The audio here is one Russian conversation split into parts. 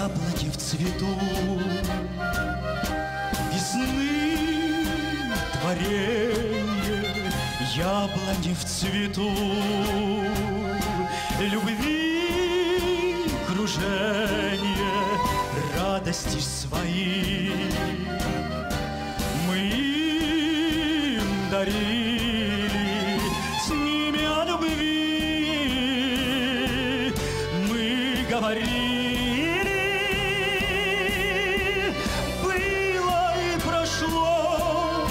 Яблоки в цвету Весны творенье. Яблони в цвету Любви кружение Радости свои им дарили С ними о любви. Мы говорили Было и прошло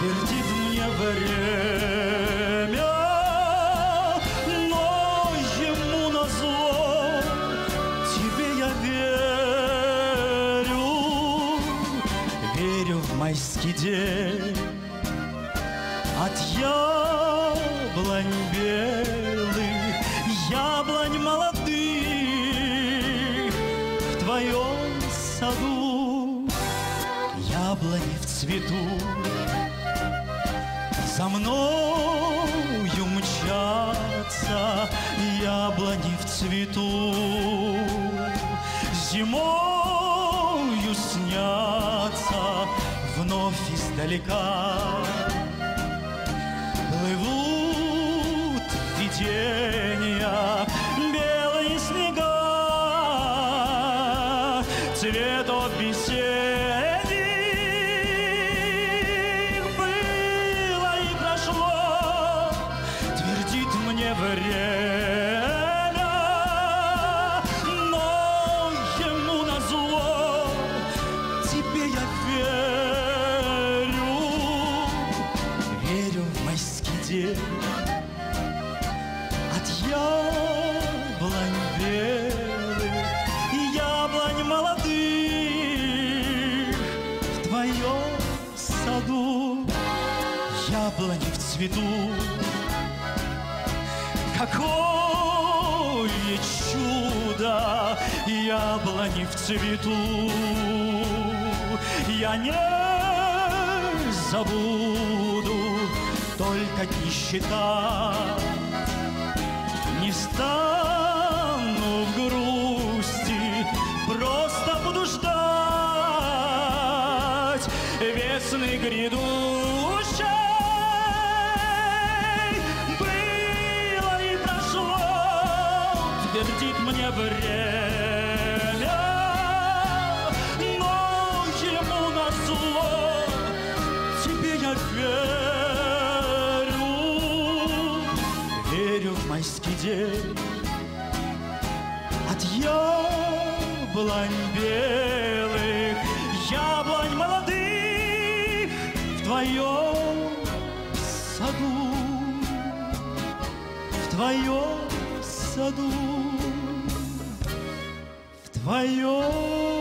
Твердит мне время. Но ему назло Тебе я верю Верю в майский день От яблонь белых Яблонь молодых В твоем саду Яблони в цвету. За мною мчатся Яблони в цвету. Зимою снятся Вновь издалека Плывут видения Белые снега Цветов весенних Было и прошло Твердит мне время От яблонь белых И яблонь молодых В твоем саду. Яблони в цвету. Какое чудо! Яблони в цвету. Я не забуду Только считать не стану в грусти, просто буду ждать весны грядущей. Было и прошло, твердит мне время, но ему назло тебе я верю майский день. От яблонь белых, яблонь молодых В твоем саду, в твоем саду. В твоем